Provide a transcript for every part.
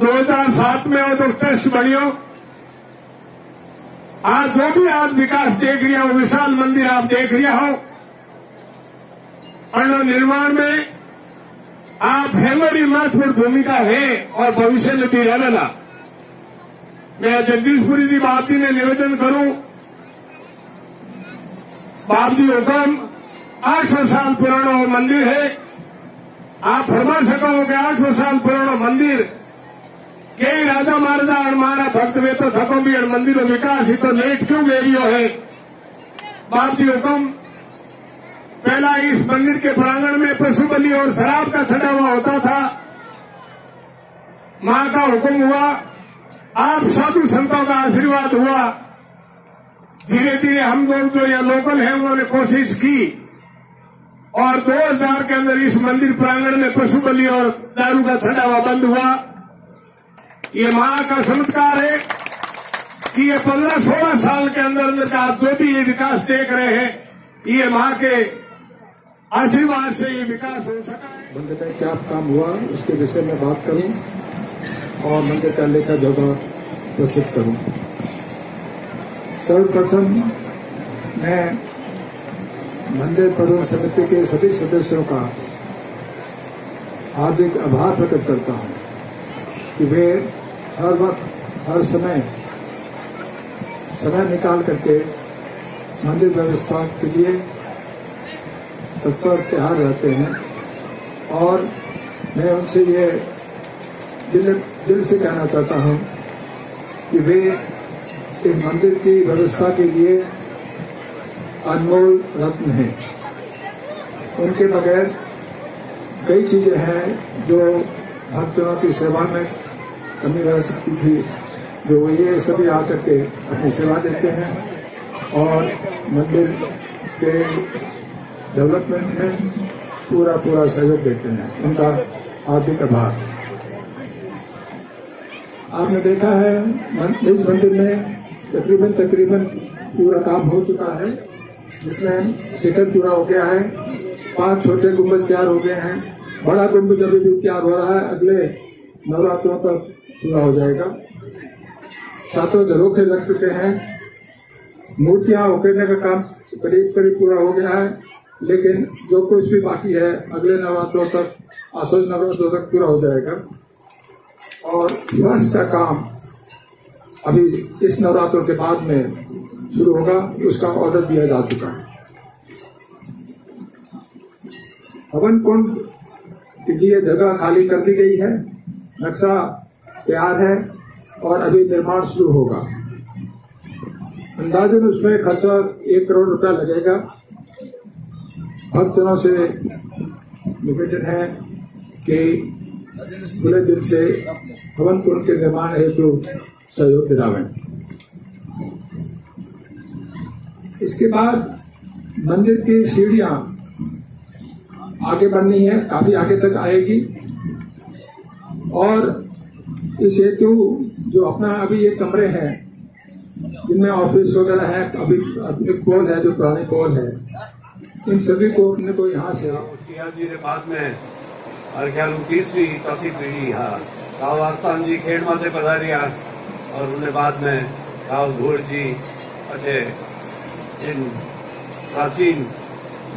2007 में वो तो टेस्ट बनियो आज जो भी आप विकास देख रहा हो, विशाल मंदिर आप देख रहा हो। अन्न निर्माण में आप हेमरी महत्वपूर्ण भूमिका है और भविष्य में भी रहना मैं जगदीशपुरी जी बाप जी ने निवेदन करूँ बाप जी हुक्म आठ सौ साल पुराना मंदिर है। आप फरमा सको कि आठ सौ साल पुराना मंदिर महाराजा और मारा भक्त वे तो थको भी और मंदिरों विकास ही तो लेट क्यों गेरियो है? बाप जी हुक्म, पहला इस मंदिर के प्रांगण में पशु बलि और शराब का सड़ा हुआ होता था। माँ का हुक्म हुआ, आप साधु संतों का आशीर्वाद हुआ। धीरे धीरे हम लोग जो यहाँ लोकल हैं, उन्होंने कोशिश की और 2000 के अंदर इस मंदिर प्रांगण में पशु बलि और दारू का सड़ा हुआ बंद हुआ। ये माँ का चमत्कार है कि ये 15-16 साल के अंदर अंदर का आप जो भी ये विकास देख रहे हैं, ये माँ के आशीर्वाद से ये विकास हो सका मंदिर में क्या काम हुआ, उसके विषय में बात करूँ और मंदिर का लेखा जोखा प्रस्तुत करूँ। सर्वप्रथम, मैं मंदिर प्रबंधन समिति के सभी सदस्यों का हार्दिक आभार प्रकट करता हूँ कि वे हर वक्त, हर समय समय निकाल करके मंदिर व्यवस्था के लिए तत्पर तैयार रहते हैं। और मैं उनसे ये दिल दिल से कहना चाहता हूँ कि वे इस मंदिर की व्यवस्था के लिए अनमोल रत्न हैं। उनके बगैर कई चीज़ें हैं जो भक्तों की सेवा में कमी रह सकती थी। जो ये सभी आकर के अपनी सेवा देते हैं और मंदिर के डेवलपमेंट में पूरा पूरा सहयोग देते हैं। उनका हार्दिक आभार। आपने देखा है इस मंदिर में तकरीबन तकरीबन पूरा काम हो चुका है, जिसमें शिखर पूरा हो गया है, पाँच छोटे गुम्बज तैयार हो गए हैं। बड़ा गुम्बज अभी भी तैयार हो रहा है। अगले नवरात्रों तक पूरा हो जाएगा। सातों झरोखे लग चुके हैं। मूर्तियाँ उकेरने का काम करीब करीब पूरा हो गया है। लेकिन जो कुछ भी बाकी है, अगले नवरात्रों तक आसोज नवरात्रों तक पूरा हो जाएगा। और फर्श का काम अभी इस नवरात्रों के बाद में शुरू होगा, उसका ऑर्डर दिया जा चुका है। हवन कुंड के जगह खाली कर दी गई है। नक्शा तैयार है और अभी निर्माण शुरू होगा। अंदाजन उसमें खर्चा एक करोड़ रुपया लगेगा। भक्तजनों से निवेदन है कि खुले दिल से हवन कुंड के निर्माण हेतु सहयोग दिलावें। इसके बाद मंदिर की सीढ़ियाँ आगे बढ़नी है, काफ़ी आगे तक आएगी। और इस हेतु जो अपना अभी ये कमरे हैं जिनमें ऑफिस वगैरह है अभी अभी पोल है जो पुराने पोल है इन सभी को अपने को यहाँ से સિંહાજી ને બાદ में और ख्याल तीसरी चौथी पीढ़ी हाँ राव आस्थान जी खेड़मा से पधारिया और उन्हें बाद में राव धूड़ जी अटे इन प्राचीन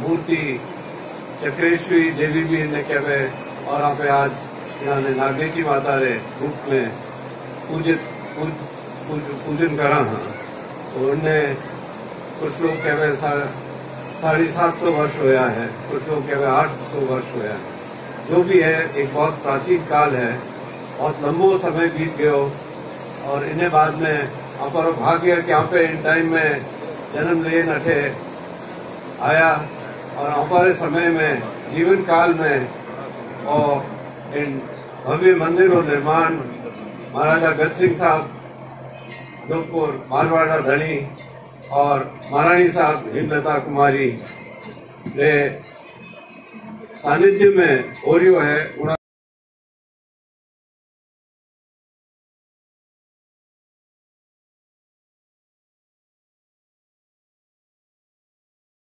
मूर्ति चक्रेश्वरी देवी भी इन्हें कहवे और यहाँ पे आज इन्होंने नागेची माता रे रूप में पूजित पूज, पूज, पूजन करा हाँ। उन्हें कुछ लोग कहवे साढ़े सात सौ वर्ष होया है कुछ लोग कहवे आठ सौ वर्ष होया है। जो भी है एक बहुत प्राचीन काल है बहुत लंबो समय बीत गयो और इन्हें बाद में हमारो भाग्य कि यहाँ पे इन टाइम में जन्म लेन अठे आया और हमारे समय में जीवन काल में और इन भव्य मंदिरों निर्माण, महाराजा गज सिंह साहब जोधपुर मारवाड़ा धनी और महारानी साहब हिमलता कुमारी सानिध्य में हो रही है